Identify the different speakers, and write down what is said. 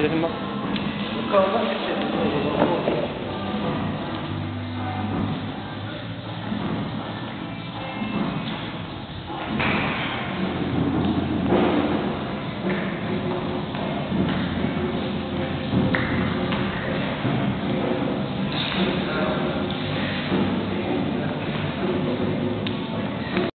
Speaker 1: 这个什么？